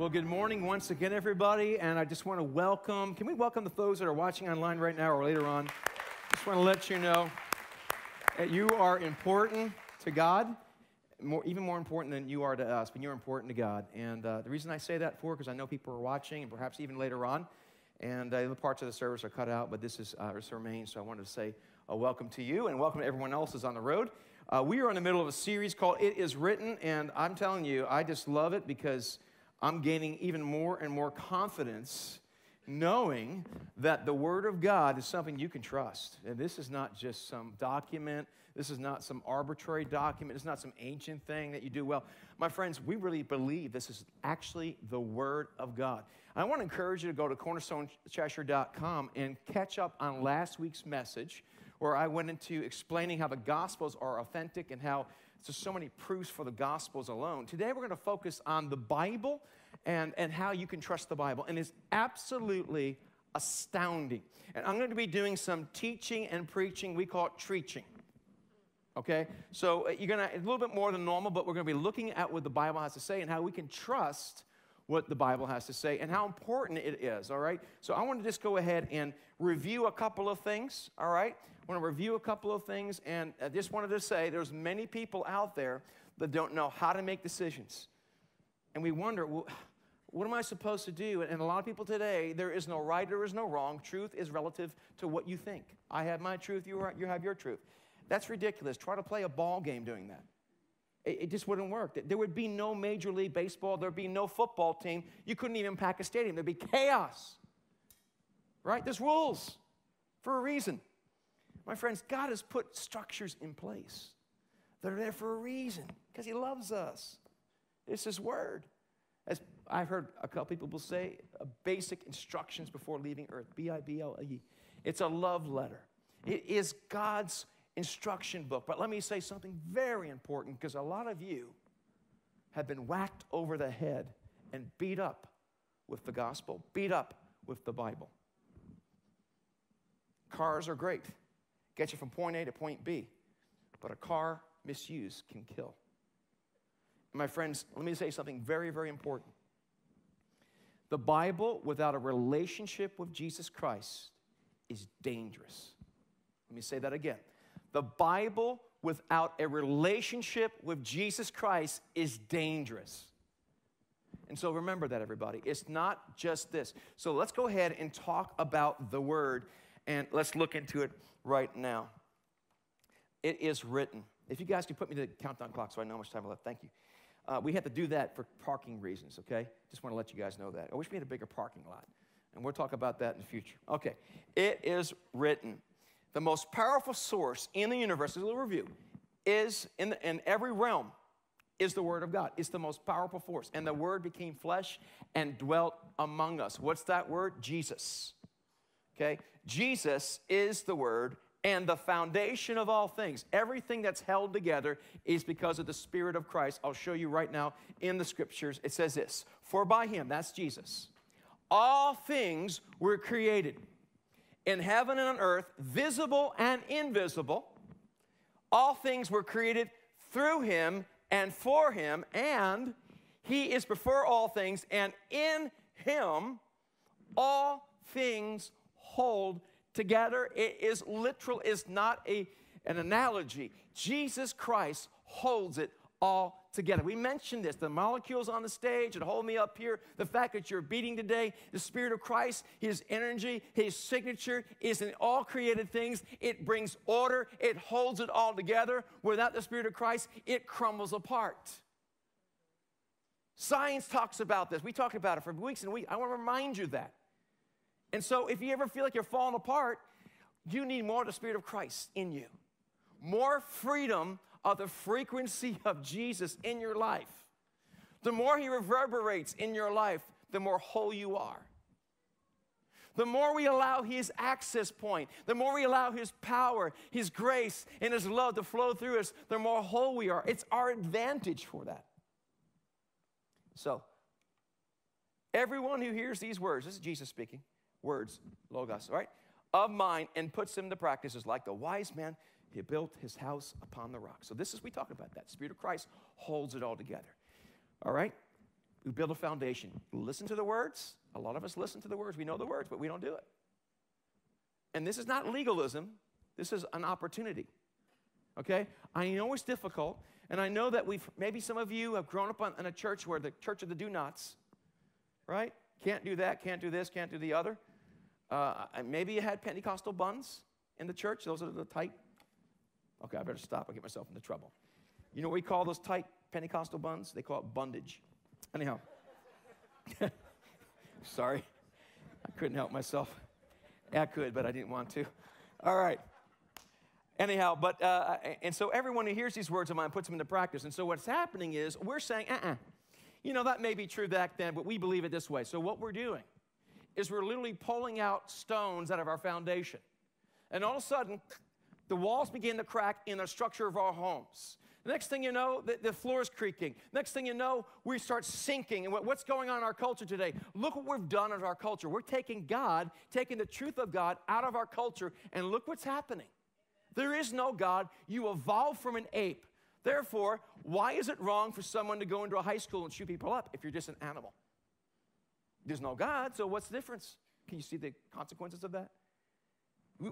Well, good morning once again, everybody. And I just want to welcome, can we welcome the those that are watching online right now or later on? Just want to let you know that you are important to God, more, even more important than you are to us, but you're important to God. And uh, the reason I say that for, because I know people are watching, and perhaps even later on, and uh, the parts of the service are cut out, but this is uh, remains. So I wanted to say a welcome to you and welcome to everyone else who's on the road. Uh, we are in the middle of a series called It Is Written, and I'm telling you, I just love it because I'm gaining even more and more confidence knowing that the Word of God is something you can trust. And this is not just some document, this is not some arbitrary document, it's not some ancient thing that you do well. My friends, we really believe this is actually the Word of God. I want to encourage you to go to cornerstonecheshire.com and catch up on last week's message where I went into explaining how the Gospels are authentic and how there's so many proofs for the Gospels alone. Today we're going to focus on the Bible and, and how you can trust the Bible. And it's absolutely astounding. And I'm going to be doing some teaching and preaching. We call it treaching. Okay? So uh, you're going to, a little bit more than normal, but we're going to be looking at what the Bible has to say and how we can trust what the Bible has to say and how important it is, all right? So I want to just go ahead and review a couple of things, all right? I want to review a couple of things, and I just wanted to say there's many people out there that don't know how to make decisions. And we wonder, well, what am I supposed to do? And a lot of people today, there is no right, there is no wrong. Truth is relative to what you think. I have my truth, you, are, you have your truth. That's ridiculous. Try to play a ball game doing that. It, just wouldn't work. There would be no Major League Baseball, there'd be no football team. You couldn't even pack a stadium, there'd be chaos. Right? There's rules for a reason. My friends, God has put structures in place that are there for a reason because He loves us. It's His Word. As I've heard a couple people say, uh, basic instructions before leaving earth B I B L E. It's a love letter. It is God's instruction book. But let me say something very important because a lot of you have been whacked over the head and beat up with the gospel, beat up with the Bible. Cars are great, get you from point A to point B, but a car misused can kill. My friends, let me say something very, very important. The Bible without a relationship with Jesus Christ is dangerous. Let me say that again. The Bible without a relationship with Jesus Christ is dangerous. And so remember that, everybody. It's not just this. So let's go ahead and talk about the Word, and let's look into it right now. It is written. If you guys can put me to the countdown clock so I know how much time I left, thank you. Uh, we had to do that for parking reasons, okay? Just want to let you guys know that. I wish we had a bigger parking lot, and we'll talk about that in the future. Okay, it is written the most powerful source in the universe, a little review, is in, the, in every realm is the Word of God. It's the most powerful force. And the Word became flesh and dwelt among us. What's that word? Jesus. Okay? Jesus is the Word and the foundation of all things. Everything that's held together is because of the Spirit of Christ. I'll show you right now in the scriptures. It says this For by Him, that's Jesus, all things were created in heaven and on earth, visible and invisible. All things were created through him and for him, and he is before all things, and in him all things hold together. It is literal, it's not a, an analogy. Jesus Christ holds it all together. We mentioned this the molecules on the stage and hold me up here. The fact that you're beating today, the Spirit of Christ, His energy, His signature is in all created things. It brings order, it holds it all together. Without the Spirit of Christ, it crumbles apart. Science talks about this. We talked about it for weeks and weeks. I want to remind you that. And so, if you ever feel like you're falling apart, you need more of the Spirit of Christ in you, more freedom of the frequency of Jesus in your life. The more He reverberates in your life, the more whole you are. The more we allow His access point, the more we allow His power, His grace, and His love to flow through us, the more whole we are. It's our advantage for that. So, everyone who hears these words, this is Jesus speaking, words, logos, right, of mine and puts them to practice is like the wise man he built his house upon the rock. So this is we talk about that. Spirit of Christ holds it all together. All right? We build a foundation. Listen to the words. A lot of us listen to the words. We know the words, but we don't do it. And this is not legalism, this is an opportunity. Okay? I know it's difficult, and I know that we've, maybe some of you have grown up in a church where the church of the do nots, right? Can't do that, can't do this, can't do the other. Uh, maybe you had Pentecostal buns in the church. Those are the tight. Okay, I better stop. I'll get myself into trouble. You know what we call those tight Pentecostal buns? They call it bondage. Anyhow, sorry, I couldn't help myself. I could, but I didn't want to. All right. Anyhow, but, uh, and so everyone who hears these words of mine puts them into practice. And so what's happening is we're saying, uh uh-uh. uh You know, that may be true back then, but we believe it this way. So what we're doing is we're literally pulling out stones out of our foundation. And all of a sudden, the walls begin to crack in the structure of our homes. The next thing you know, the, the floor is creaking. Next thing you know, we start sinking. And what, what's going on in our culture today? Look what we've done in our culture. We're taking God, taking the truth of God out of our culture, and look what's happening. There is no God. You evolved from an ape. Therefore, why is it wrong for someone to go into a high school and shoot people up if you're just an animal? There's no God, so what's the difference? Can you see the consequences of that?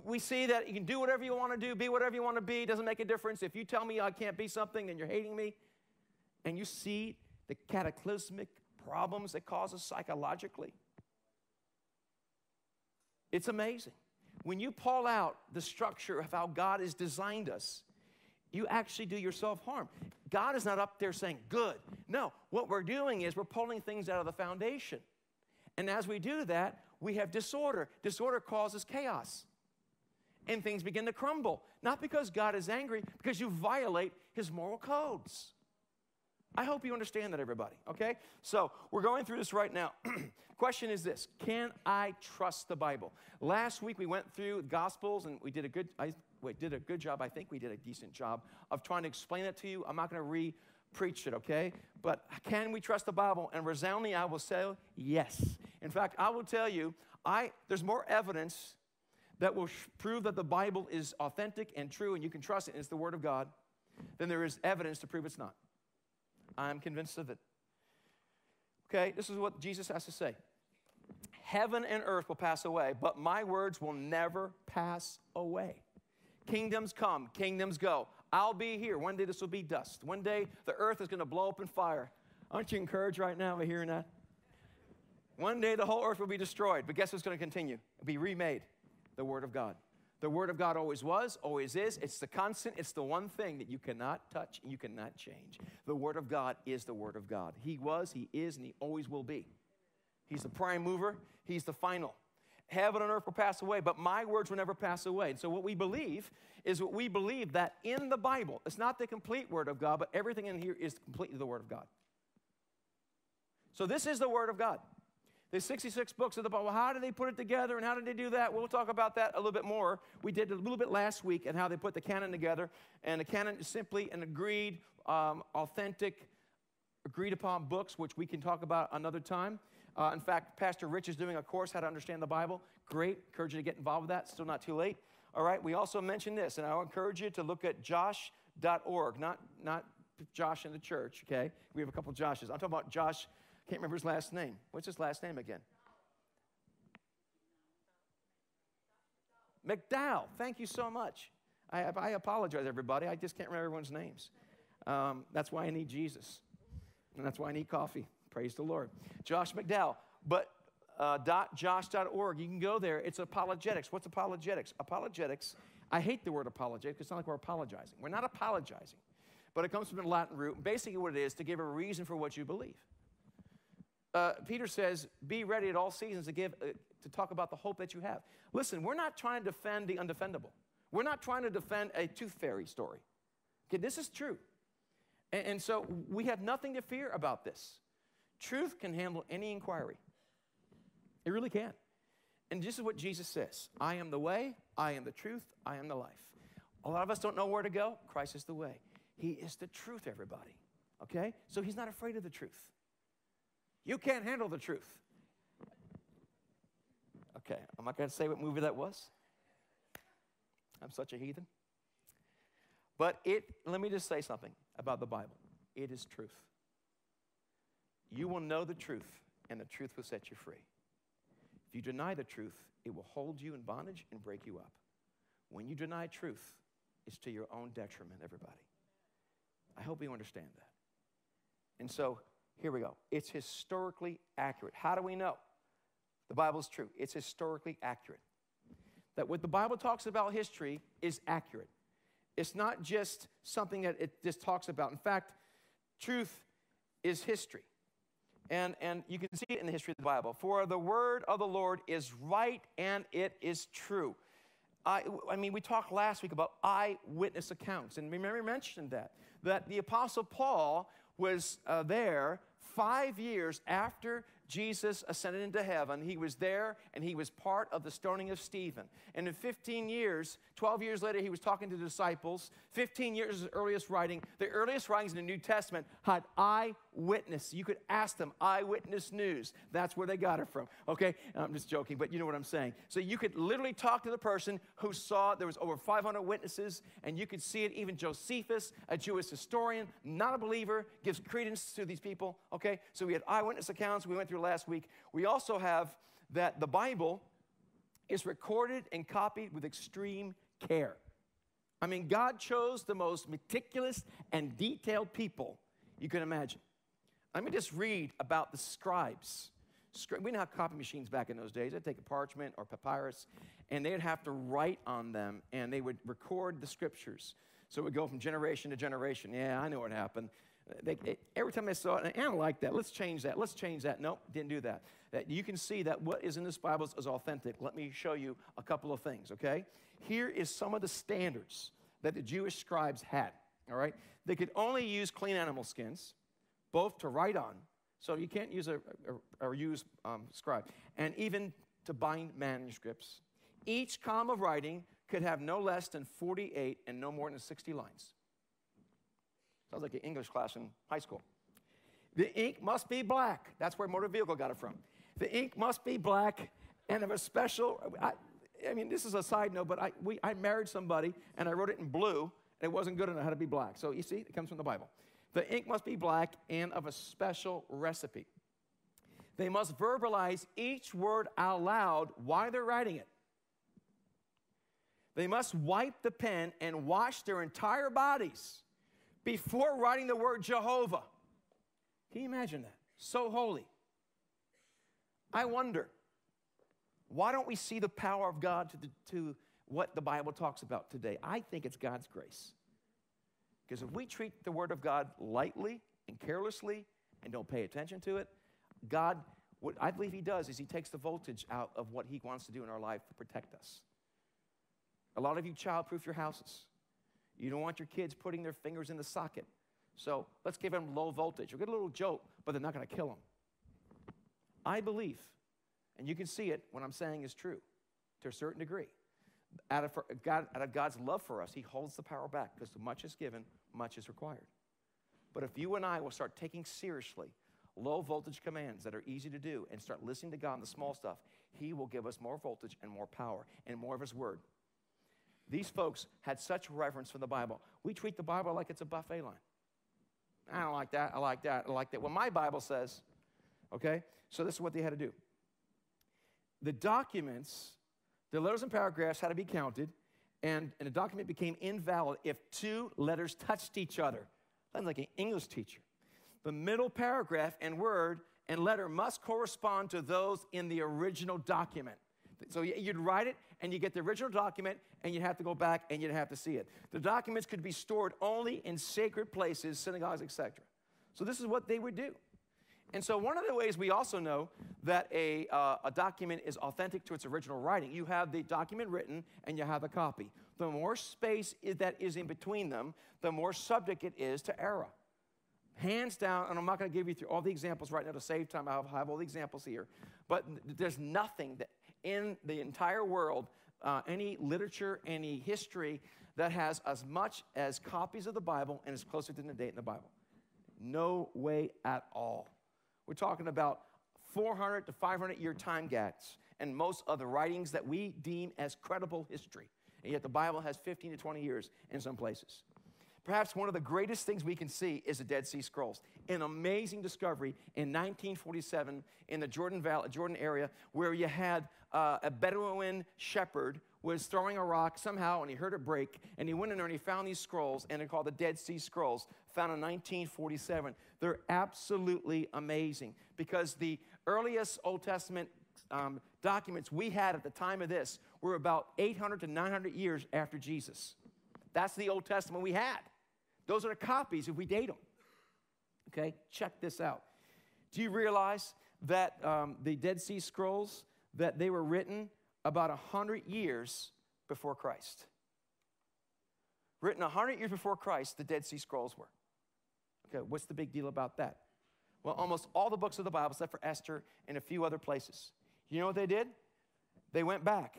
We see that you can do whatever you want to do, be whatever you want to be, doesn't make a difference. If you tell me I can't be something, then you're hating me. And you see the cataclysmic problems it causes psychologically. It's amazing. When you pull out the structure of how God has designed us, you actually do yourself harm. God is not up there saying, good. No, what we're doing is we're pulling things out of the foundation. And as we do that, we have disorder. Disorder causes chaos. And things begin to crumble. Not because God is angry, because you violate his moral codes. I hope you understand that, everybody, okay? So we're going through this right now. Question is this Can I trust the Bible? Last week we went through Gospels and we did a good, I did a good job. I think we did a decent job of trying to explain it to you. I'm not going to re preach it, okay? But can we trust the Bible? And resoundingly, I will say yes. In fact, I will tell you, I there's more evidence that will prove that the Bible is authentic and true and you can trust it and it's the Word of God then there is evidence to prove it's not. I'm convinced of it. Okay, this is what Jesus has to say Heaven and earth will pass away, but my words will never pass away. Kingdoms come, kingdoms go. I'll be here. One day this will be dust. One day the earth is going to blow up in fire. Aren't you encouraged right now by hearing that? One day the whole earth will be destroyed, but guess what's going to continue? It'll be remade the Word of God. The Word of God always was, always is. It's the constant, it's the one thing that you cannot touch you cannot change. The Word of God is the Word of God. He was, He is, and He always will be. He's the prime mover, He's the final. Heaven and earth will pass away, but my words will never pass away. And so, what we believe is what we believe that in the Bible, it's not the complete Word of God, but everything in here is completely the Word of God. So, this is the Word of God. There's 66 books of the Bible. How did they put it together and how did they do that? We'll talk about that a little bit more. We did a little bit last week and how they put the canon together. And the canon is simply an agreed, um, authentic, agreed upon books, which we can talk about another time. Uh, in fact, Pastor Rich is doing a course, How to Understand the Bible. Great. Encourage you to get involved with that. Still not too late. All right. We also mentioned this, and I'll encourage you to look at josh.org, not, not Josh in the church, okay? We have a couple Joshes. I'm talking about Josh can't remember his last name. What's his last name again? McDowell. Thank you so much. I, I apologize, everybody. I just can't remember everyone's names. Um, that's why I need Jesus. And that's why I need coffee. Praise the Lord. Josh McDowell. But uh, josh.org, you can go there. It's apologetics. What's apologetics? Apologetics, I hate the word apologetic. It's not like we're apologizing. We're not apologizing. But it comes from the Latin root. Basically, what it is to give a reason for what you believe uh, Peter says, be ready at all seasons to give, uh, to talk about the hope that you have. Listen, we're not trying to defend the undefendable. We're not trying to defend a tooth fairy story. Okay, this is true. And, and so we have nothing to fear about this. Truth can handle any inquiry. It really can. And this is what Jesus says I am the way, I am the truth, I am the life. A lot of us don't know where to go. Christ is the way. He is the truth, everybody. Okay? So he's not afraid of the truth. You can't handle the truth. Okay, I'm not going to say what movie that was. I'm such a heathen. But it, let me just say something about the Bible. It is truth. You will know the truth, and the truth will set you free. If you deny the truth, it will hold you in bondage and break you up. When you deny truth, it's to your own detriment, everybody. I hope you understand that. And so here we go. It's historically accurate. How do we know? The Bible is true. It's historically accurate. That what the Bible talks about history is accurate. It's not just something that it just talks about. In fact, truth is history. And, and you can see it in the history of the Bible. For the word of the Lord is right and it is true. I, I mean, we talked last week about eyewitness accounts, and remember, mentioned that, that the Apostle Paul was uh, there five years after Jesus ascended into heaven. He was there and he was part of the stoning of Stephen. And in 15 years, 12 years later, he was talking to the disciples. 15 years is the earliest writing. The earliest writings in the New Testament had eyewitness. You could ask them, eyewitness news. That's where they got it from. Okay? I'm just joking, but you know what I'm saying. So you could literally talk to the person who saw there was over 500 witnesses, and you could see it. Even Josephus, a Jewish historian, not a believer, gives credence to these people. Okay? So we had eyewitness accounts. We went through last week. We also have that the Bible is recorded and copied with extreme care. I mean, God chose the most meticulous and detailed people you can imagine. Let me just read about the scribes. We didn't have copy machines back in those days. They'd take a parchment or papyrus, and they'd have to write on them, and they would record the scriptures. So it would go from generation to generation. Yeah, I know what happened. They, every time I saw it, and I like that. Let's change that. Let's change that. Nope, didn't do that. That you can see that what is in this Bible is authentic. Let me show you a couple of things. Okay, here is some of the standards that the Jewish scribes had. All right, they could only use clean animal skins, both to write on. So you can't use a, or use um, scribe, and even to bind manuscripts. Each column of writing could have no less than 48 and no more than 60 lines. Sounds like an English class in high school. The ink must be black. That's where motor vehicle got it from. The ink must be black and of a special. I, I mean, this is a side note, but I, we, I married somebody and I wrote it in blue and it wasn't good enough. To be black. So you see, it comes from the Bible. The ink must be black and of a special recipe. They must verbalize each word out loud while they're writing it. They must wipe the pen and wash their entire bodies before writing the word Jehovah. Can you imagine that? So holy. I wonder, why don't we see the power of God to, the, to what the Bible talks about today? I think it's God's grace. Because if we treat the Word of God lightly and carelessly and don't pay attention to it, God, what I believe He does is He takes the voltage out of what He wants to do in our life to protect us. A lot of you childproof your houses. You don't want your kids putting their fingers in the socket. So let's give them low voltage. You'll get a little jolt, but they're not going to kill them. I believe, and you can see it when I'm saying is true to a certain degree. Out of, God, out of God's love for us, He holds the power back because much is given, much is required. But if you and I will start taking seriously low voltage commands that are easy to do and start listening to God in the small stuff, He will give us more voltage and more power and more of His Word. These folks had such reverence for the Bible. We treat the Bible like it's a buffet line. I don't like that. I like that. I like that. Well, my Bible says, okay? So this is what they had to do. The documents, the letters and paragraphs had to be counted, and, and a document became invalid if two letters touched each other. Sounds like an English teacher. The middle paragraph and word and letter must correspond to those in the original document. So you'd write it, and you get the original document, and you'd have to go back and you'd have to see it. The documents could be stored only in sacred places, synagogues, etc. So this is what they would do. And so one of the ways we also know that a, uh, a document is authentic to its original writing, you have the document written and you have a copy. The more space that is in between them, the more subject it is to error. Hands down, and I'm not going to give you through all the examples right now to save time. I have all the examples here. But there's nothing that in the entire world, uh, any literature, any history that has as much as copies of the Bible and is closer to the date in the Bible. No way at all. We're talking about 400 to 500 year time gaps and most of the writings that we deem as credible history. And yet the Bible has 15 to 20 years in some places. Perhaps one of the greatest things we can see is the Dead Sea Scrolls. An amazing discovery in 1947 in the Jordan Valley, Jordan area, where you had uh, a Bedouin shepherd was throwing a rock somehow, and he heard it break, and he went in there and he found these scrolls, and they're called the Dead Sea Scrolls, found in 1947. They're absolutely amazing because the earliest Old Testament um, documents we had at the time of this were about 800 to 900 years after Jesus. That's the Old Testament we had. Those are the copies if we date them. Okay, check this out. Do you realize that um, the Dead Sea Scrolls, that they were written about 100 years before Christ? Written 100 years before Christ, the Dead Sea Scrolls were. Okay, what's the big deal about that? Well, almost all the books of the Bible, except for Esther and a few other places. You know what they did? They went back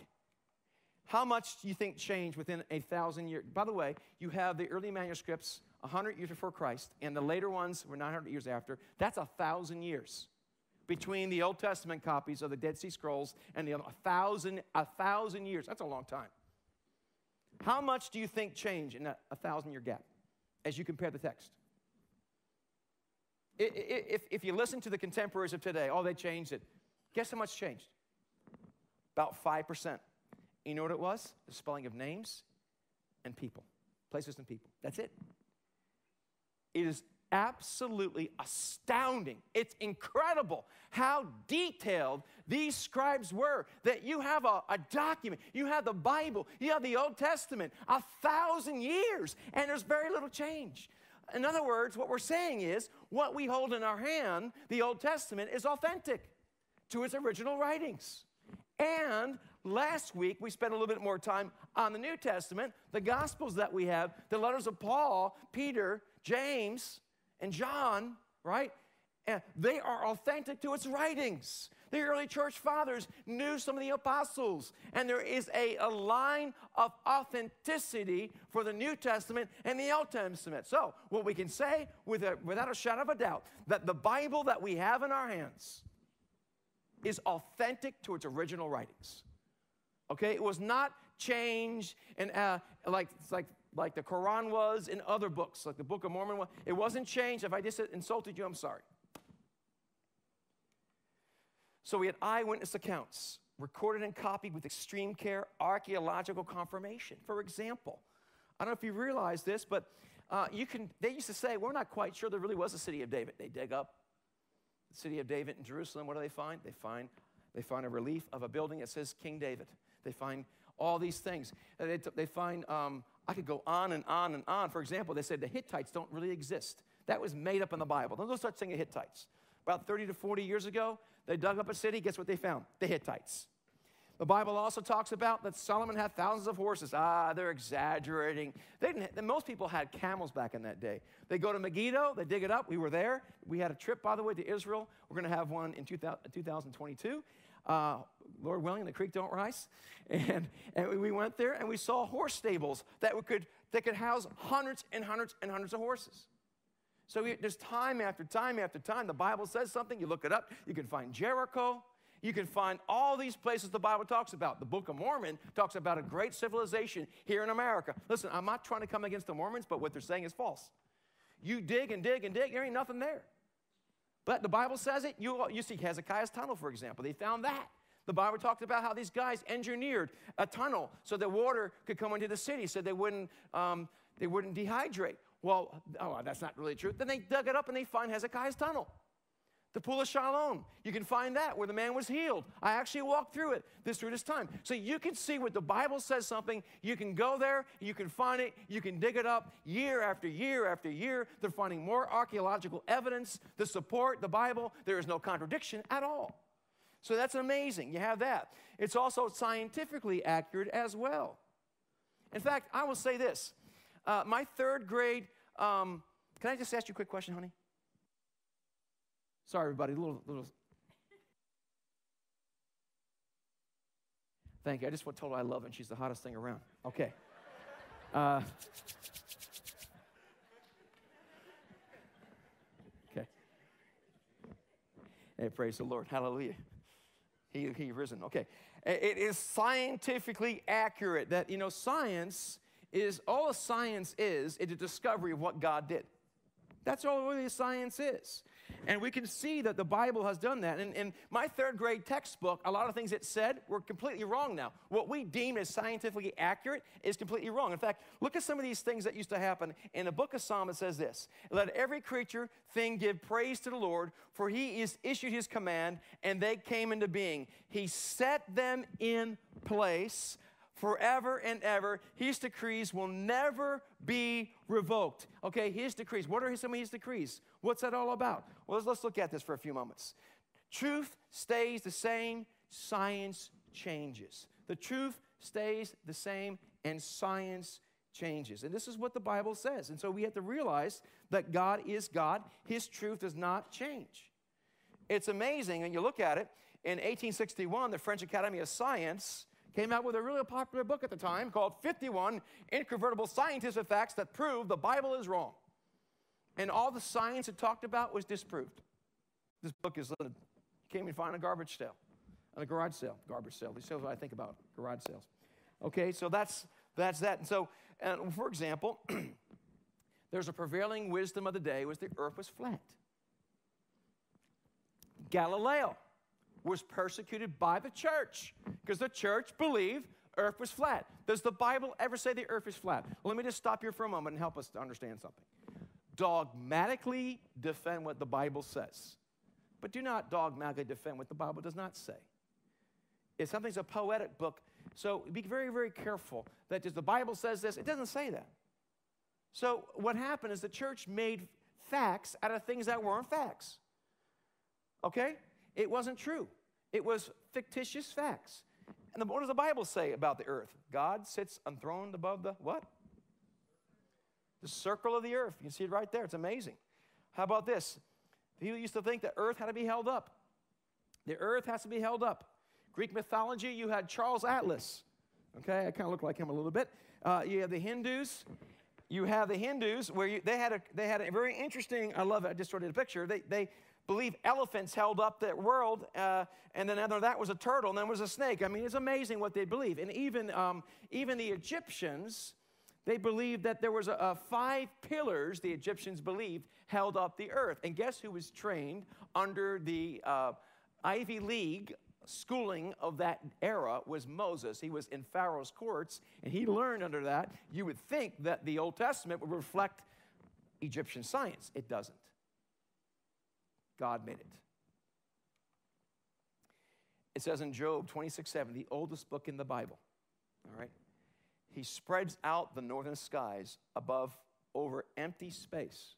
how much do you think changed within a thousand years? By the way, you have the early manuscripts 100 years before Christ, and the later ones were 900 years after. That's a thousand years between the Old Testament copies of the Dead Sea Scrolls and the a thousand, a thousand years. That's a long time. How much do you think changed in that a thousand year gap as you compare the text? If, if you listen to the contemporaries of today, oh, they changed it. Guess how much changed? About 5%. You know what it was? The spelling of names and people, places and people. That's it. It is absolutely astounding. It's incredible how detailed these scribes were. That you have a, a, document, you have the Bible, you have the Old Testament, a thousand years, and there's very little change. In other words, what we're saying is what we hold in our hand, the Old Testament, is authentic to its original writings. And Last week, we spent a little bit more time on the New Testament, the Gospels that we have, the letters of Paul, Peter, James, and John, right? And they are authentic to its writings. The early church fathers knew some of the apostles, and there is a, a line of authenticity for the New Testament and the Old Testament. So, what we can say with a, without a shadow of a doubt that the Bible that we have in our hands is authentic to its original writings. Okay, it was not changed and uh, like like like the Quran was in other books, like the Book of Mormon. was. It wasn't changed. If I just insulted you, I'm sorry. So we had eyewitness accounts recorded and copied with extreme care, archaeological confirmation. For example, I don't know if you realize this, but uh, you can. They used to say we're not quite sure there really was a city of David. They dig up the city of David in Jerusalem. What do they find? They find they find a relief of a building that says King David. They find all these things. They, they find, um, I could go on and on and on. For example, they said the Hittites don't really exist. That was made up in the Bible. There's no such thing as Hittites. About 30 to 40 years ago, they dug up a city. Guess what they found? The Hittites. The Bible also talks about that Solomon had thousands of horses. Ah, they're exaggerating. They didn't, most people had camels back in that day. They go to Megiddo, they dig it up. We were there. We had a trip, by the way, to Israel. We're going to have one in 2022 uh, Lord willing, the creek don't rise. And, and we went there and we saw horse stables that could, that could house hundreds and hundreds and hundreds of horses. So we, there's time after time after time. The Bible says something, you look it up. You can find Jericho. You can find all these places the Bible talks about. The Book of Mormon talks about a great civilization here in America. Listen, I'm not trying to come against the Mormons, but what they're saying is false. You dig and dig and dig, there ain't nothing there. But the Bible says it. You, you see Hezekiah's tunnel, for example. They found that. The Bible talked about how these guys engineered a tunnel so that water could come into the city so they wouldn't, um, they wouldn't dehydrate. Well, oh, that's not really true. Then they dug it up and they find Hezekiah's tunnel. The pool of Siloam, you can find that where the man was healed. I actually walked through it this through this time. So you can see what the Bible says something. You can go there, you can find it, you can dig it up year after year after year. They're finding more archaeological evidence to support the Bible. There is no contradiction at all. So that's amazing. You have that. It's also scientifically accurate as well. In fact, I will say this. Uh, my third grade, um, can I just ask you a quick question, honey? Sorry, everybody, little, little. Thank you. I just want to tell her I love her and she's the hottest thing around. Okay. Uh, okay. Hey, praise the Lord. Hallelujah. He, he risen. Okay. It is scientifically accurate that, you know, science is all science is is a discovery of what God did. That's all really science is. And we can see that the Bible has done that. And in my third grade textbook, a lot of things it said were completely wrong now. What we deem as scientifically accurate is completely wrong. In fact, look at some of these things that used to happen. In the book of Psalm, it says this Let every creature thing give praise to the Lord, for he is issued his command, and they came into being. He set them in place forever and ever. His decrees will never be revoked. Okay, his decrees. What are some of his decrees? What's that all about? Well, let's, let's look at this for a few moments. Truth stays the same, science changes. The truth stays the same, and science changes. And this is what the Bible says. And so we have to realize that God is God, His truth does not change. It's amazing, and you look at it, in 1861, the French Academy of Science came out with a really popular book at the time called 51 Incontrovertible Scientific Facts That Prove the Bible is Wrong. And all the science it talked about was disproved. This book is, you can't even find a garbage sale, a garage sale, garbage sale. These sales what I think about, garage sales. Okay, so that's, that's that. And so, and for example, there's a prevailing wisdom of the day was the earth was flat. Galileo was persecuted by the church because the church believed earth was flat. Does the Bible ever say the earth is flat? Let me just stop here for a moment and help us to understand something. Dogmatically defend what the Bible says, but do not dogmatically defend what the Bible does not say. If something's a poetic book, so be very, very careful that just the Bible says this, it doesn't say that. So what happened is the church made facts out of things that weren't facts. Okay? It wasn't true. It was fictitious facts. And the, what does the Bible say about the earth? God sits enthroned above the what? The circle of the earth. You can see it right there. It's amazing. How about this? People used to think that earth had to be held up. The earth has to be held up. Greek mythology, you had Charles Atlas. Okay, I kind of look like him a little bit. Uh, you have the Hindus. You have the Hindus where you, they, had a, they had a very interesting, I love it, I just showed you a picture. They, they, believe elephants held up the world, uh, and then under that was a turtle, and then was a snake. I mean, it's amazing what they believe. And even, um, even the Egyptians, they believed that there was a, a five pillars the Egyptians believed held up the earth. And guess who was trained under the uh, Ivy League schooling of that era was Moses. He was in Pharaoh's courts, and he learned under that. You would think that the Old Testament would reflect Egyptian science. It doesn't. God made it. It says in Job 26 7, the oldest book in the Bible, all right? He spreads out the northern skies above over empty space.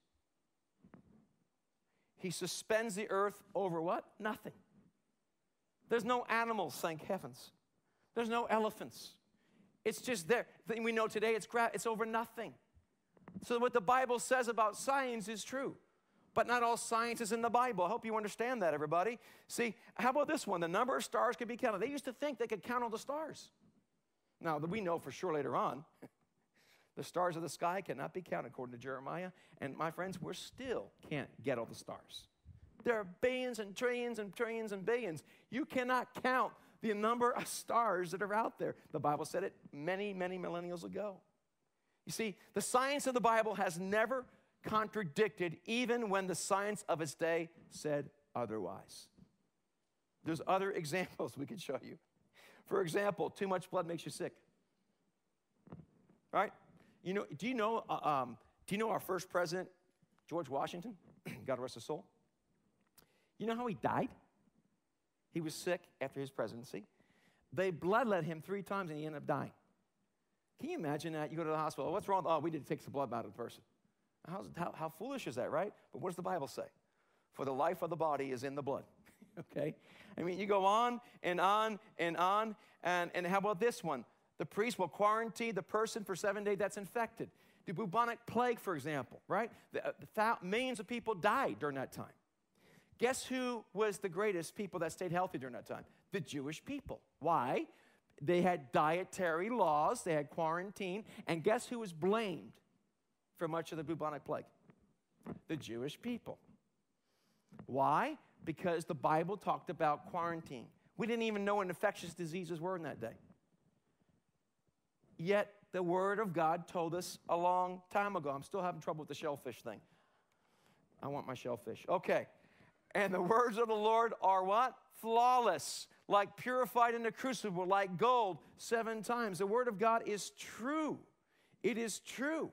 He suspends the earth over what? Nothing. There's no animals, thank heavens. There's no elephants. It's just there. We know today it's, gra- it's over nothing. So, what the Bible says about science is true. But not all science is in the Bible. I hope you understand that, everybody. See, how about this one? The number of stars could be counted. They used to think they could count all the stars. Now, that we know for sure later on, the stars of the sky cannot be counted, according to Jeremiah. And my friends, we still can't get all the stars. There are billions and trillions and trillions and billions. You cannot count the number of stars that are out there. The Bible said it many, many millennials ago. You see, the science of the Bible has never contradicted even when the science of its day said otherwise. There's other examples we could show you. For example, too much blood makes you sick. Right? You know, do you know, uh, um, do you know our first president, George Washington? God rest his soul. You know how he died? He was sick after his presidency. They bloodlet him three times and he ended up dying. Can you imagine that? You go to the hospital, what's wrong? Oh, we didn't take some blood out of the person. How, how, foolish is that, right? But what does the Bible say? For the life of the body is in the blood. okay? I mean, you go on and on and on. And, and how about this one? The priest will quarantine the person for seven days that's infected. The bubonic plague, for example, right? The, uh, the millions of people died during that time. Guess who was the greatest people that stayed healthy during that time? The Jewish people. Why? They had dietary laws, they had quarantine, and guess who was blamed? For much of the bubonic plague? The Jewish people. Why? Because the Bible talked about quarantine. We didn't even know what infectious diseases were in that day. yet the Word of God told us a long time ago. I'm still having trouble with the shellfish thing. I want my shellfish. Okay. And the words of the Lord are what? Flawless, like purified in the crucible, like gold, seven times. The Word of God is true. It is true.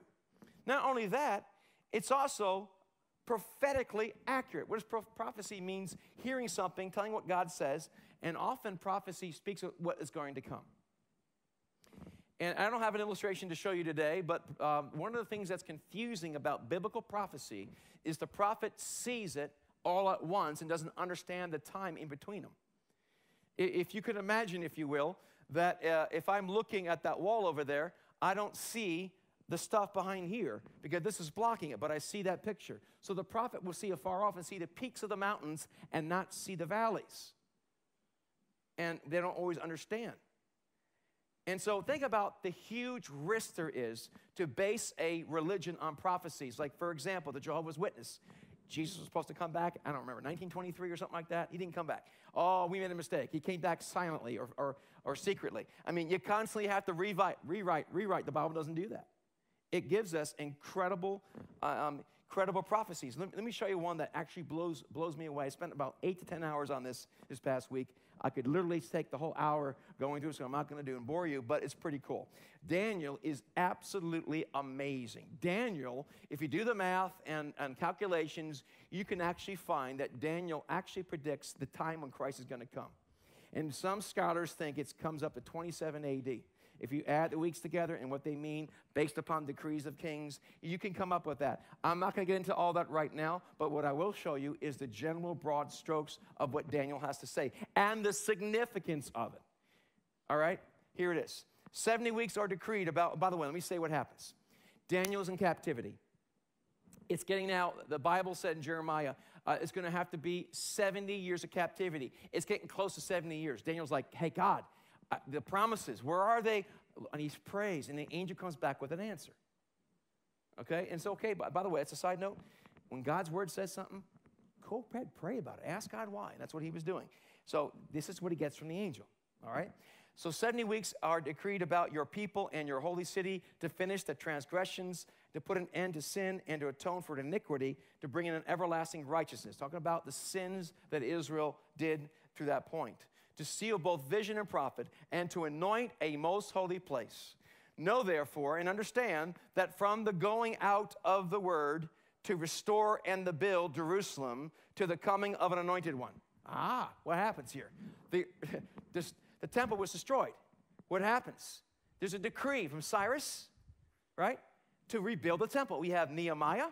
Not only that, it's also prophetically accurate. What does pro- prophecy means? Hearing something, telling what God says, and often prophecy speaks of what is going to come. And I don't have an illustration to show you today, but um, one of the things that's confusing about biblical prophecy is the prophet sees it all at once and doesn't understand the time in between them. If you could imagine, if you will, that uh, if I'm looking at that wall over there, I don't see the stuff behind here because this is blocking it, but I see that picture. So the prophet will see afar off and see the peaks of the mountains and not see the valleys. And they don't always understand. And so think about the huge risk there is to base a religion on prophecies. Like, for example, the Jehovah's Witness. Jesus was supposed to come back, I don't remember, 1923 or something like that. He didn't come back. Oh, we made a mistake. He came back silently or, or, or secretly. I mean, you constantly have to rewrite, rewrite, rewrite. The Bible doesn't do that. It gives us incredible, uh, um, credible prophecies. Let, let, me show you one that actually blows, blows me away. I spent about eight to 10 hours on this this past week. I could literally take the whole hour going through, it, so I'm not going to do and bore you, but it's pretty cool. Daniel is absolutely amazing. Daniel, if you do the math and, and calculations, you can actually find that Daniel actually predicts the time when Christ is going to come. And some scholars think it comes up to 27 AD. If you add the weeks together and what they mean based upon decrees of kings, you can come up with that. I'm not going to get into all that right now, but what I will show you is the general broad strokes of what Daniel has to say and the significance of it. All right? Here it is. 70 weeks are decreed about, by the way, let me say what happens. Daniel's in captivity. It's getting now, the Bible said in Jeremiah, uh, it's going to have to be 70 years of captivity. It's getting close to 70 years. Daniel's like, hey, God, the promises, where are they? And he prays, and the angel comes back with an answer. Okay? And so, okay, by, by the way, it's a side note. When God's word says something, go ahead, pray about it. Ask God why. And that's what he was doing. So, this is what he gets from the angel. All right? So, 70 weeks are decreed about your people and your holy city to finish the transgressions, to put an end to sin, and to atone for iniquity, to bring in an everlasting righteousness. Talking about the sins that Israel did through that point to seal both vision and prophet, and to anoint a most holy place. Know therefore and understand that from the going out of the word to restore and to build Jerusalem to the coming of an anointed one. Ah, what happens here? The, this, the temple was destroyed. What happens? There's a decree from Cyrus, right, to rebuild the temple. We have Nehemiah,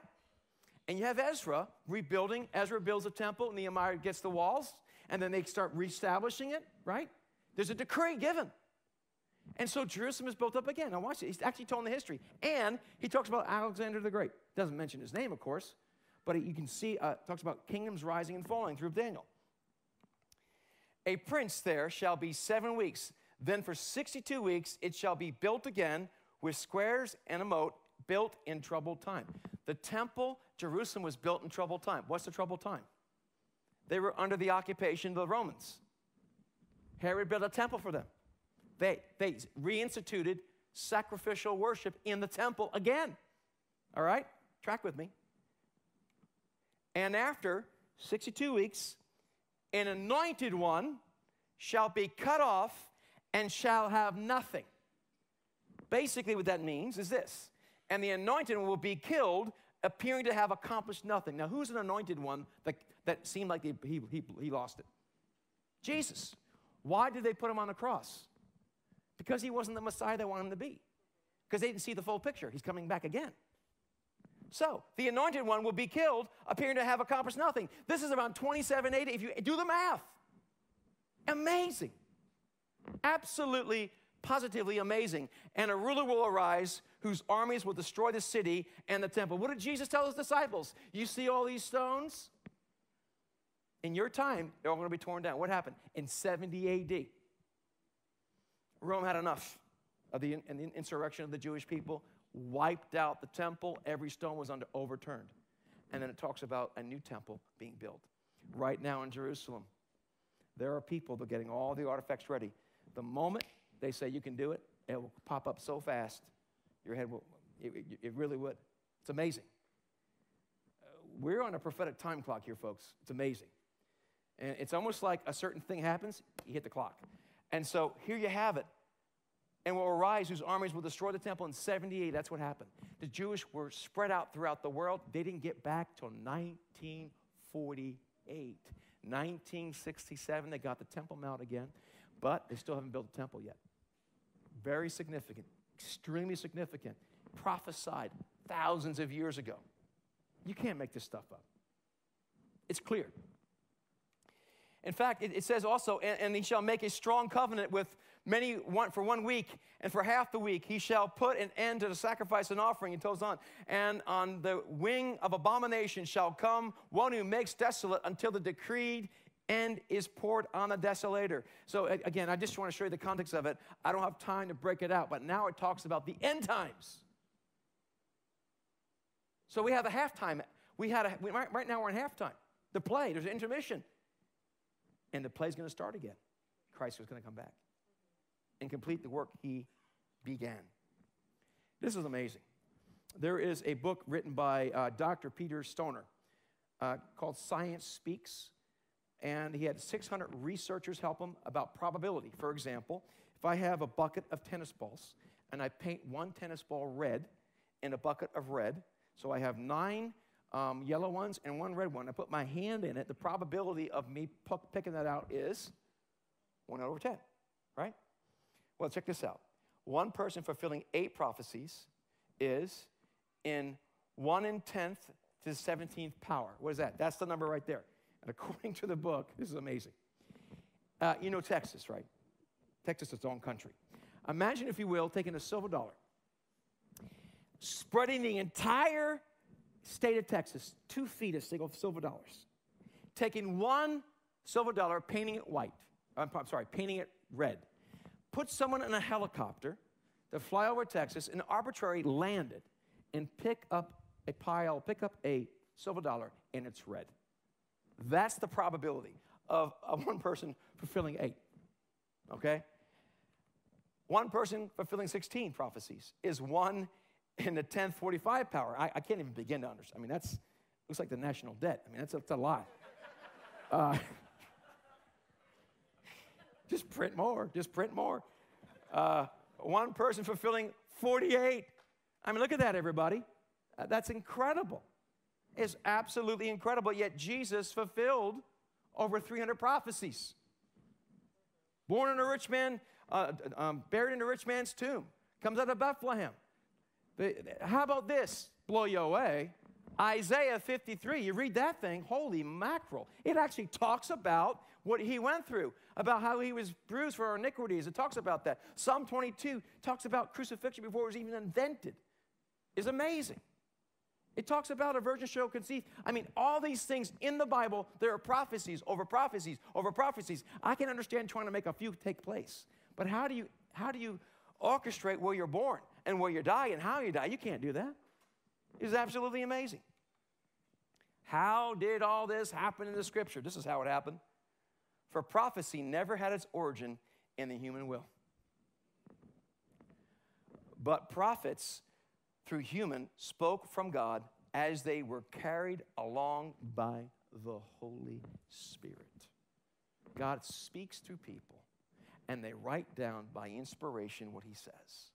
and you have Ezra rebuilding. Ezra builds the temple, Nehemiah gets the walls and then they start reestablishing it, right? There's a decree given. And so Jerusalem is built up again. Now watch it. He's actually telling the history. And he talks about Alexander the Great. Doesn't mention his name, of course, but you can see, uh, talks about kingdoms rising and falling through Daniel. A prince there shall be seven weeks. Then for 62 weeks it shall be built again with squares and a moat built in troubled time. The temple, Jerusalem, was built in troubled time. What's the troubled time? They were under the occupation of the Romans. Herod built a temple for them. They, they reinstituted sacrificial worship in the temple again. All right? Track with me. And after 62 weeks, an anointed one shall be cut off and shall have nothing. Basically, what that means is this and the anointed one will be killed, appearing to have accomplished nothing. Now, who's an anointed one that, that seemed like he, he, he lost it? Jesus. Why did they put him on the cross? Because he wasn't the Messiah they wanted him to be. Because they didn't see the full picture. He's coming back again. So, the anointed one will be killed, appearing to have accomplished nothing. This is around 27 80. If you do the math, amazing. Absolutely, positively amazing. And a ruler will arise whose armies will destroy the city and the temple. What did Jesus tell his disciples? You see all these stones? In your time, they're all going to be torn down. What happened? In 70 AD, Rome had enough of the, the insurrection of the Jewish people, wiped out the temple, every stone was under, overturned. And then it talks about a new temple being built. Right now in Jerusalem, there are people that are getting all the artifacts ready. The moment they say you can do it, it will pop up so fast, your head will, it, it, it really would. It's amazing. Uh, we're on a prophetic time clock here, folks. It's amazing. And it's almost like a certain thing happens, you hit the clock. And so here you have it. And will arise whose armies will destroy the temple in 78. That's what happened. The Jewish were spread out throughout the world. They didn't get back till 1948. 1967, they got the temple mount again, but they still haven't built a temple yet. Very significant, extremely significant, prophesied thousands of years ago. You can't make this stuff up. It's clear. In fact, it, it says also, and, and, he shall make a strong covenant with many one, for one week, and for half the week he shall put an end to the sacrifice and offering. It goes on, and on the wing of abomination shall come one who makes desolate until the decreed end is poured on the desolator. So again, I just want to show you the context of it. I don't have time to break it out, but now it talks about the end times. So we have a halftime. We had a, we, right, right now we're in halftime. The play, there's an intermission. And the play's going to start again. Christ was going to come back and complete the work he began. This is amazing. There is a book written by uh, Dr. Peter Stoner uh, called Science Speaks, and he had 600 researchers help him about probability. For example, if I have a bucket of tennis balls and I paint one tennis ball red in a bucket of red, so I have nine um, yellow ones and one red one. I put my hand in it. The probability of me picking that out is 1 out over 10, right? Well, check this out. One person fulfilling eight prophecies is in 1 in 10th to the 17th power. What is that? That's the number right there. According to the book, this is amazing. Uh, you know Texas, right? Texas is its own country. Imagine, if you will, taking a silver dollar, spreading the entire state of Texas, two feet of single silver dollars, taking one silver dollar, painting it white. I'm, I'm sorry, painting it red. Put someone in a helicopter to fly over Texas and arbitrarily land it and pick up a pile, pick up a silver dollar, and it's red. That's the probability of, of one person fulfilling eight. Okay? One person fulfilling 16 prophecies is one in the 10th 45 power. I, I can't even begin to understand. I mean, that's looks like the national debt. I mean, that's, that's a lot. Uh, just print more, just print more. Uh, one person fulfilling 48. I mean, look at that, everybody. Uh, that's incredible. It's absolutely incredible. Yet Jesus fulfilled over 300 prophecies. Born in a rich man, uh, um, buried in a rich man's tomb, comes out of Bethlehem. How about this? Blow you away. Isaiah 53, you read that thing, holy mackerel. It actually talks about what he went through, about how he was bruised for our iniquities. It talks about that. Psalm 22 talks about crucifixion before it was even invented. It's amazing. It talks about a virgin shall conceive. I mean, all these things in the Bible, there are prophecies over prophecies over prophecies. I can understand trying to make a few take place. But how do you how do you orchestrate where you're born? and where you die and how you die. You can't do that. It's absolutely amazing. How did all this happen in the scripture? This is how it happened. For prophecy never had its origin in the human will. But prophets, through human, spoke from God as they were carried along by the Holy Spirit. God speaks through people, and they write down by inspiration what he says.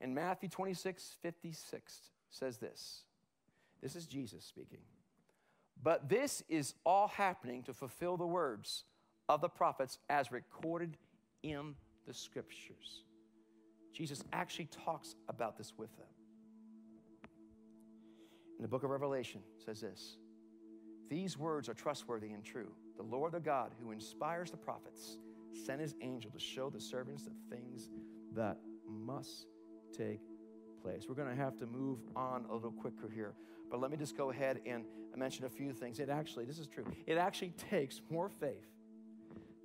In Matthew 26, 56 says this. This is Jesus speaking. But this is all happening to fulfill the words of the prophets as recorded in the scriptures. Jesus actually talks about this with them. In the book of Revelation says this. These words are trustworthy and true. The Lord the God who inspires the prophets sent his angel to show the servants the things that must take place. We're going to have to move on a little quicker here, but let me just go ahead and mention a few things. It actually, this is true, it actually takes more faith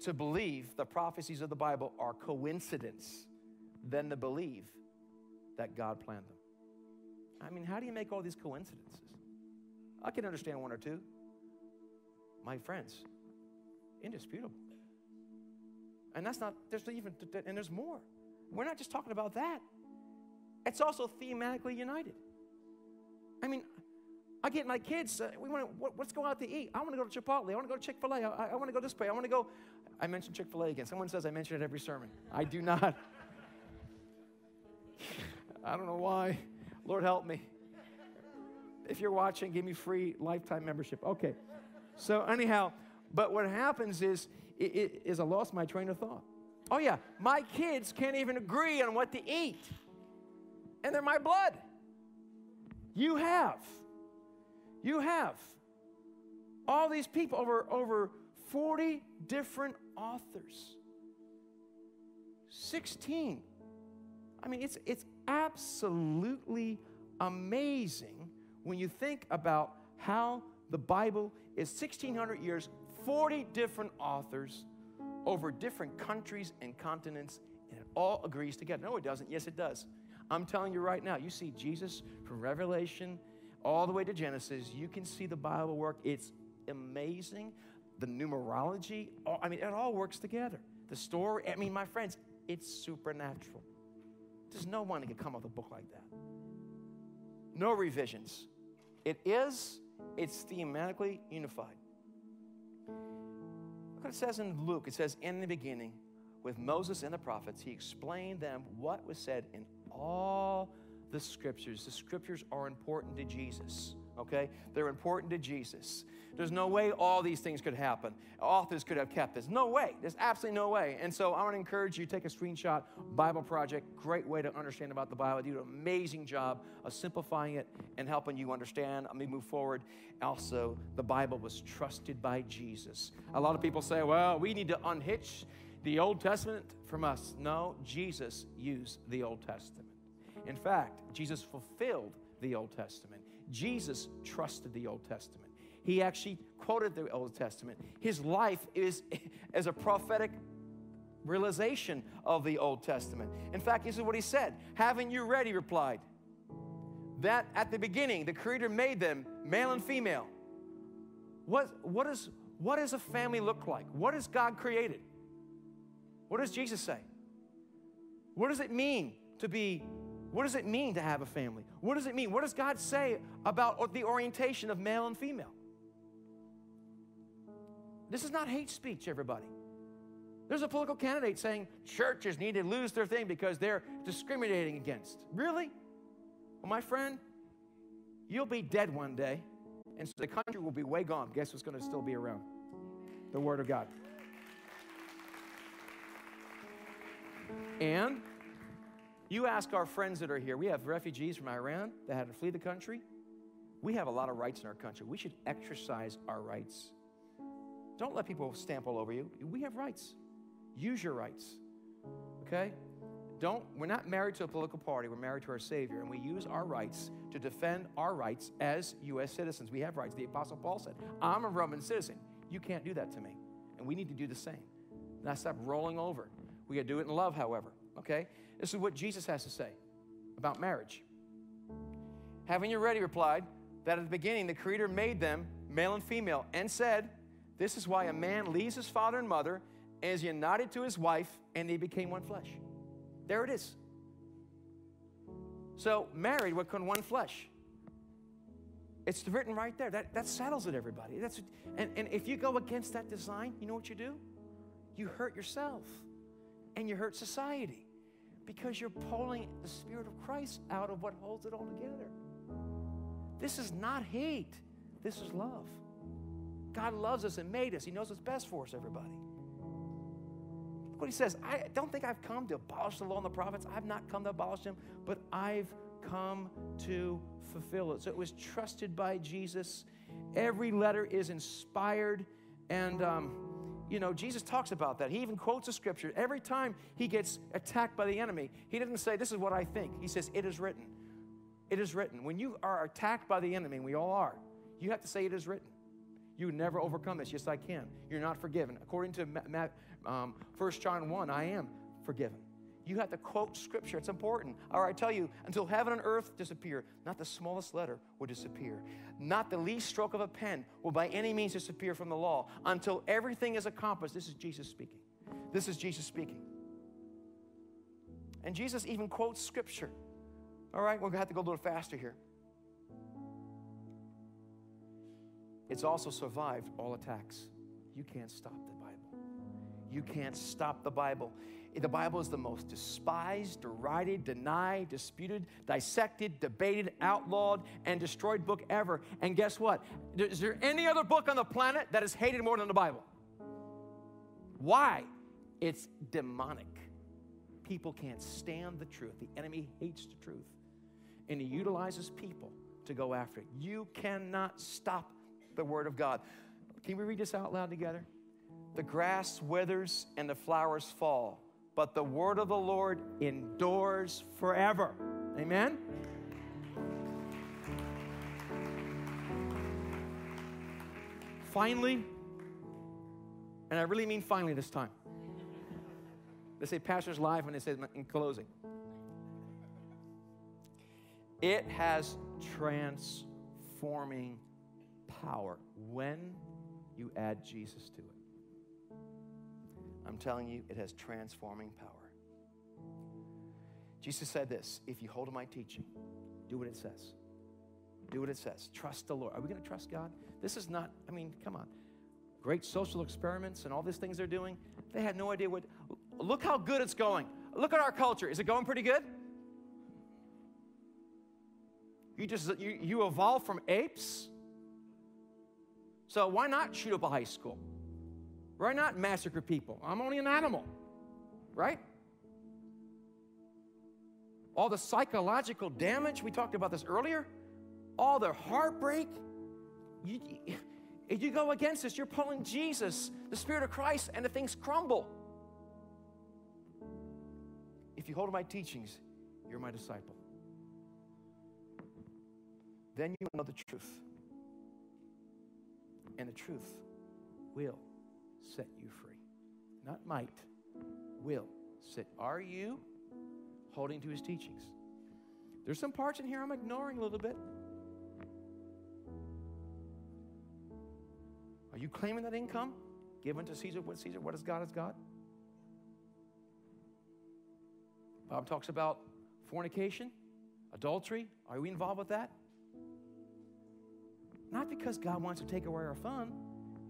to believe the prophecies of the Bible are coincidence than to believe that God planned them. I mean, how do you make all these coincidences? I can understand one or two. My friends, indisputable. And that's not, there's even, and there's more. we're not just talking about that. It's also thematically united. I mean, I get my kids, uh, we want to, what, let's go out to eat. I want to go to Chipotle. I want to go to Chick fil A. I, I want to go this way. I want to go. I mentioned Chick fil A again. Someone says I mention it every sermon. I do not. I don't know why. Lord help me. If you're watching, give me free lifetime membership. Okay. So, anyhow, but what happens is, it, is I lost my train of thought. Oh, yeah, my kids can't even agree on what to eat, and they're my blood. You have, you have all these people over, over 40 different authors, 16. I mean, it's, it's absolutely amazing when you think about how the Bible is 1,600 years, 40 different authors over different countries and continents, and it all agrees together. No, it doesn't. Yes, it does. I'm telling you right now, you see Jesus from Revelation all the way to Genesis, you can see the Bible work. It's amazing. The numerology, I mean, it all works together. The story, I mean, my friends, it's supernatural. There's no one that could come up with a book like that. No revisions. It is, it's thematically unified. Look what it says in Luke. It says, In the beginning, with Moses and the prophets, he explained them what was said in all the scriptures. The scriptures are important to Jesus, okay? They're important to Jesus. There's no way all these things could happen. Authors could have kept this. No way. There's absolutely no way. And so I want to encourage you take a screenshot. Bible Project, great way to understand about the Bible. They do an amazing job of simplifying it and helping you understand. Let me move forward. Also, the Bible was trusted by Jesus. A lot of people say, well, we need to unhitch the Old Testament from us. No, Jesus used the Old Testament. In fact, Jesus fulfilled the Old Testament. Jesus trusted the Old Testament. He actually quoted the Old Testament. His life is as a prophetic realization of the Old Testament. In fact, this is what he said Haven't you read? He replied. That at the beginning, the Creator made them male and female. What, what, is, what does a family look like? What has God created? What does Jesus say? What does it mean to be what does it mean to have a family? What does it mean? What does God say about the orientation of male and female? This is not hate speech, everybody. There's a political candidate saying churches need to lose their thing because they're discriminating against. Really? Well, my friend, you'll be dead one day, and so the country will be way gone. Guess what's going to still be around? The Word of God. And you ask our friends that are here, we have refugees from Iran that had to flee the country. We have a lot of rights in our country. We should exercise our rights. Don't let people stamp all over you. We have rights. Use your rights. Okay? Don't, we're not married to a political party. We're married to our Savior, and we use our rights to defend our rights as U.S. citizens. We have rights. The Apostle Paul said, I'm a Roman citizen. You can't do that to me. And we need to do the same. Not stop rolling over. We got to do it in love, however. Okay? This is what Jesus has to say about marriage. Having you ready, replied, that at the beginning the Creator made them male and female, and said, This is why a man leaves his father and mother and is united to his wife, and they became one flesh. There it is. So, married, what can one flesh? It's written right there. That, that settles it, everybody. That's, and, and if you go against that design, you know what you do? You hurt yourself and you hurt society because you're pulling the Spirit of Christ out of what holds it all together. This is not hate, this is love. God loves us and made us. He knows what's best for us, everybody. Look what he says. I don't think I've come to abolish the law and the prophets. I've not come to abolish them, but I've come to fulfill it. So it was trusted by Jesus. Every letter is inspired and um, you know, Jesus talks about that. He even quotes a scripture. Every time he gets attacked by the enemy, he doesn't say, This is what I think. He says, It is written. It is written. When you are attacked by the enemy, and we all are, you have to say, It is written. You never overcome this. Yes, I can. You're not forgiven. According to um, 1 John 1, I am forgiven. You have to quote scripture. It's important. Or I tell you, until heaven and earth disappear, not the smallest letter will disappear. Not the least stroke of a pen will by any means disappear from the law until everything is accomplished. This is Jesus speaking. This is Jesus speaking. And Jesus even quotes scripture. All right, we're going to have to go a little faster here. It's also survived all attacks. You can't stop the Bible. You can't stop the Bible. The Bible is the most despised, derided, denied, disputed, dissected, debated, outlawed, and destroyed book ever. And guess what? Is there any other book on the planet that is hated more than the Bible? Why? It's demonic. People can't stand the truth. The enemy hates the truth. And he utilizes people to go after it. You cannot stop the word of God. Can we read this out loud together? The grass withers and the flowers fall, but the word of the Lord endures forever. Amen? Finally, and I really mean finally this time. They say pastor's live when they say in closing. It has transforming power when you add Jesus to it. I'm telling you, it has transforming power. Jesus said this if you hold to my teaching, do what it says. Do what it says. Trust the Lord. Are we going to trust God? This is not, I mean, come on. Great social experiments and all these things they're doing, they had no idea what. Look how good it's going. Look at our culture. Is it going pretty good? You just you, you evolve from apes so why not shoot up a high school? Why not massacre people? I'm only an animal, right? All the psychological damage, we talked about this earlier, all the heartbreak. You, you go against this, you're pulling Jesus, the Spirit of Christ, and the things crumble. If you hold my teachings, you're my disciple. Then you know the truth and the truth will set you free. Not might, will set. Are you holding to his teachings? There's some parts in here I'm ignoring a little bit. Are you claiming that income? Given to Caesar what Caesar, what is God is God? Bob talks about fornication, adultery. Are we involved with that? Not because God wants to take away our fun.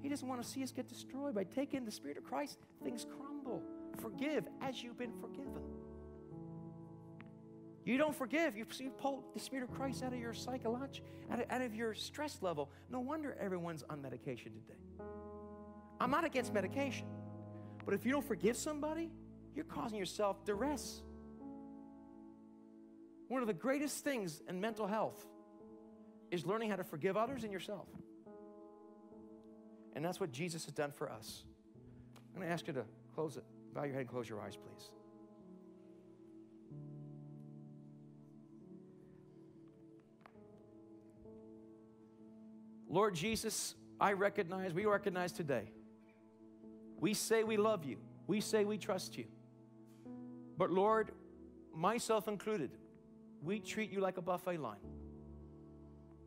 He doesn't want to see us get destroyed. By taking the Spirit of Christ, things crumble. Forgive as you've been forgiven. You don't forgive. You, pull the Spirit of Christ out of your psychology, out out of your stress level. No wonder everyone's on medication today. I'm not against medication, but if you don't forgive somebody, you're causing yourself duress. One of the greatest things in mental health is learning how to forgive others and yourself. And that's what Jesus has done for us. I'm going to ask you to close it. Bow your head and close your eyes, please. Lord Jesus, I recognize, we recognize today, we say we love you, we say we trust you. But Lord, myself included, we treat you like a buffet line.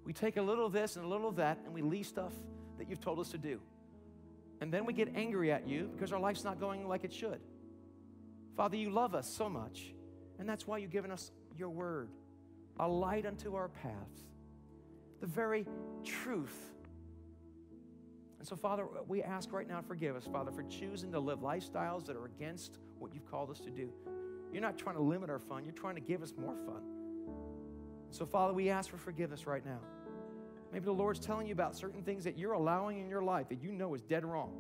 We take a little of this and a little of that, and we leave stuff that you've told us to do. And then we get angry at you because our life's not going like it should. Father, you love us so much, and that's why you've given us your word, a light unto our path, the very truth. And so, Father, we ask right now, forgive us, Father, for choosing to live lifestyles that are against what you've called us to do. You're not trying to limit our fun, you're trying to give us more fun. So, Father, we ask for forgiveness right now. Maybe the Lord's telling you about certain things that you're allowing in your life that you know is dead wrong.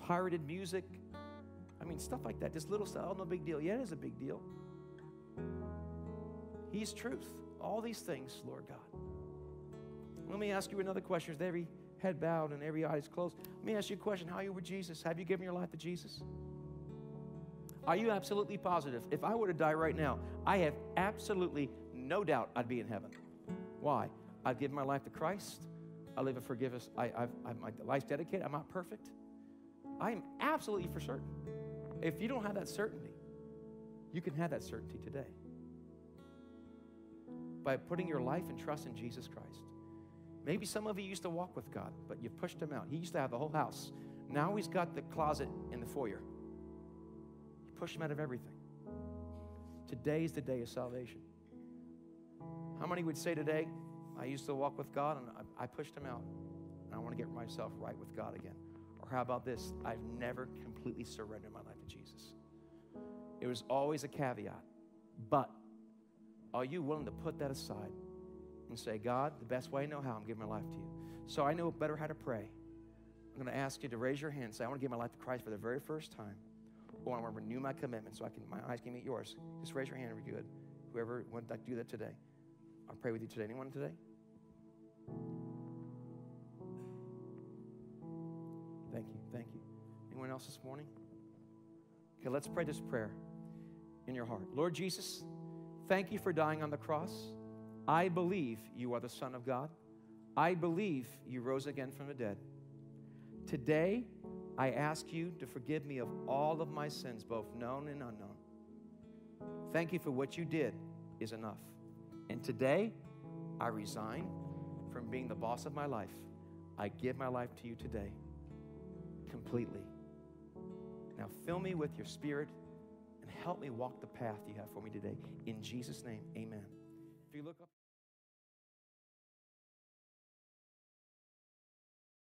Pirated music. I mean, stuff like that. Just little stuff. Oh, no big deal. Yeah, it is a big deal. He's truth. All these things, Lord God. Let me ask you another question. With every head bowed and every eye is closed, let me ask you a question. How are you with Jesus? Have you given your life to Jesus? Are you absolutely positive? If I were to die right now, I have absolutely no doubt I'd be in heaven. Why? I've given my life to Christ. I live a forgiveness. I, I've, I've, my life's dedicated. I'm not perfect. I am absolutely for certain. If you don't have that certainty, you can have that certainty today by putting your life and trust in Jesus Christ. Maybe some of you used to walk with God, but you pushed him out. He used to have the whole house. Now he's got the closet in the foyer. He pushed him out of everything. Today's the day of salvation. How many would say today, I used to walk with God and I, I pushed him out, and I want to get myself right with God again? Or how about this? I've never completely surrendered my life to Jesus. It was always a caveat. But are you willing to put that aside and say, God, the best way I know how, I'm giving my life to you? So I know better how to pray. I'm going to ask you to raise your hand and say, I want to give my life to Christ for the very first time. Or I want to renew my commitment so I can my eyes can meet yours. Just raise your hand if you're good. Whoever would like to do that today. I'll pray with you today. Anyone today? Thank you. Thank you. Anyone else this morning? Okay, let's pray this prayer in your heart. Lord Jesus, thank you for dying on the cross. I believe you are the Son of God. I believe you rose again from the dead. Today, I ask you to forgive me of all of my sins, both known and unknown. Thank you for what you did is enough. And today, I resign from being the boss of my life. I give my life to you today completely. Now, fill me with your spirit and help me walk the path you have for me today. In Jesus' name, amen. If you look up